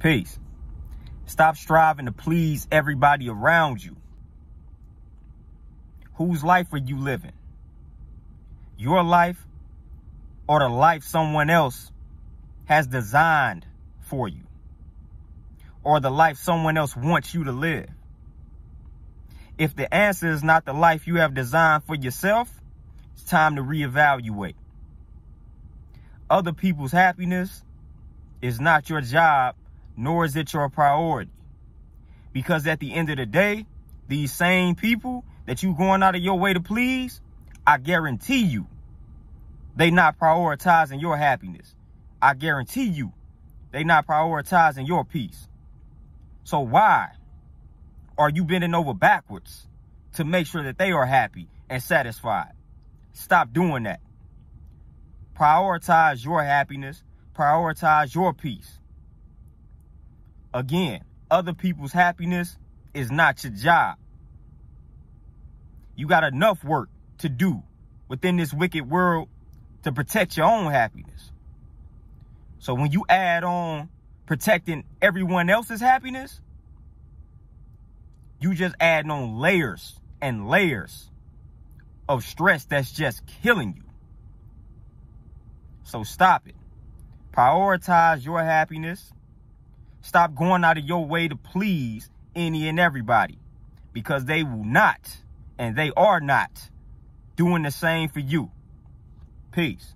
Peace. Stop striving to please everybody around you. Whose life are you living? Your life or the life someone else has designed for you? Or the life someone else wants you to live? If the answer is not the life you have designed for yourself, it's time to reevaluate. Other people's happiness is not your job, nor is it your priority. Because at the end of the day, these same people that you going out of your way to please, I guarantee you, they not prioritizing your happiness. I guarantee you, they not prioritizing your peace. So why are you bending over backwards to make sure that they are happy and satisfied? Stop doing that. Prioritize your happiness. Prioritize your peace. Again, other people's happiness is not your job. You got enough work to do within this wicked world to protect your own happiness. So when you add on protecting everyone else's happiness, you just add on layers and layers of stress that's just killing you. So stop it. Prioritize your happiness. Stop going out of your way to please any and everybody because they will not and they are not doing the same for you. Peace.